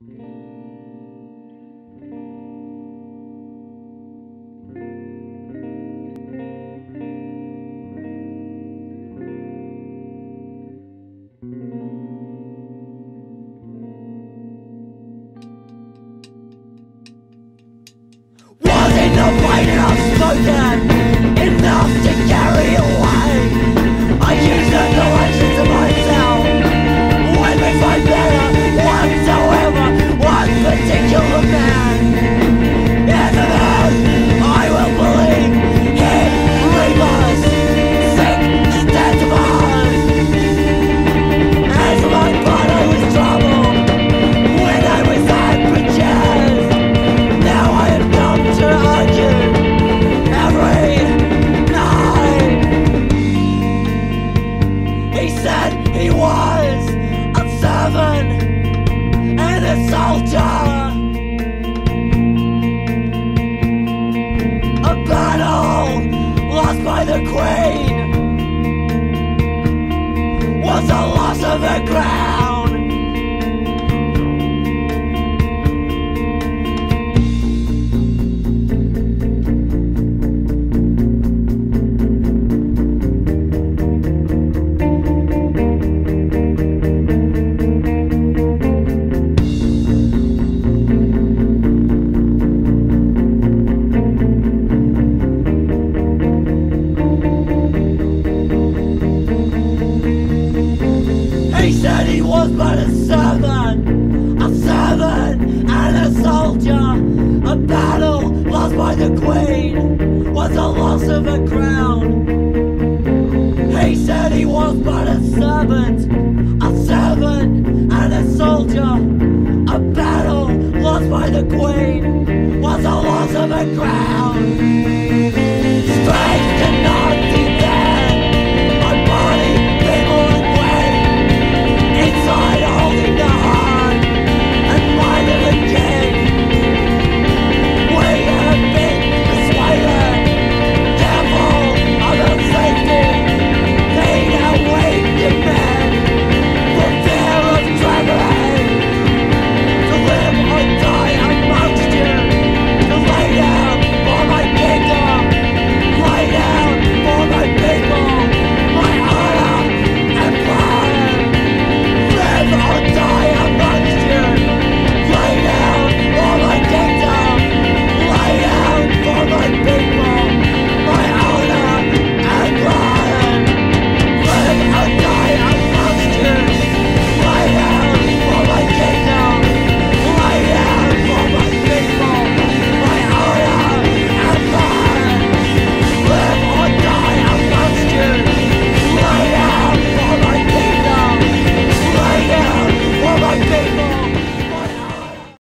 Wasn't the fight enough spoken he was a servant and a soldier. A battle lost by the queen was a loss of the ground. But a servant, a servant and a soldier. A battle lost by the queen was a loss of a crown. He said he was but a servant, a servant and a soldier. A battle lost by the queen was a loss of a crown.